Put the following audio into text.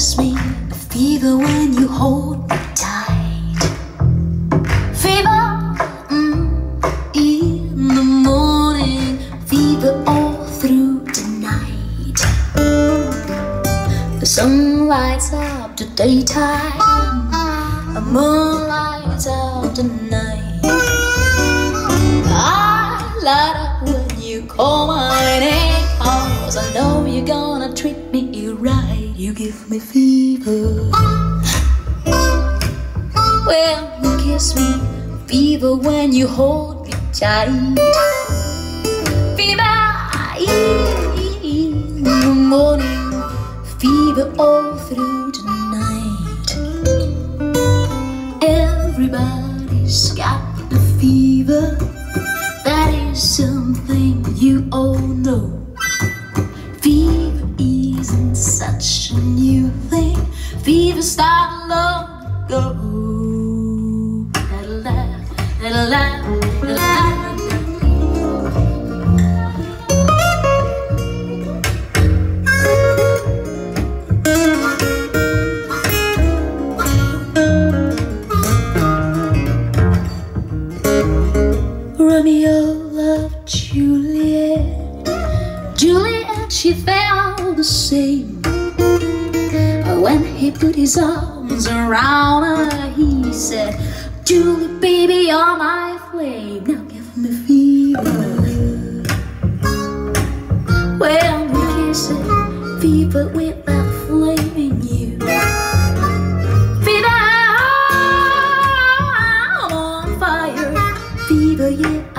me fever when you hold me tight. Fever mm, in the morning, fever all through the night. The sun lights up the daytime, the moon lights up the night. I light up when you call cause I know you're gonna treat me right. You give me fever. Well, you kiss me, fever when you hold me tight. Fever in the morning, fever all through the night. Everybody's got the fever. Fever started long ago. Romeo loved Juliet. Juliet, she felt the same when he put his arms around her, he said, Julie, baby, you're my flame. Now give me fever. When we kiss it, fever with that flame in you. Fever oh, on fire, fever, yeah.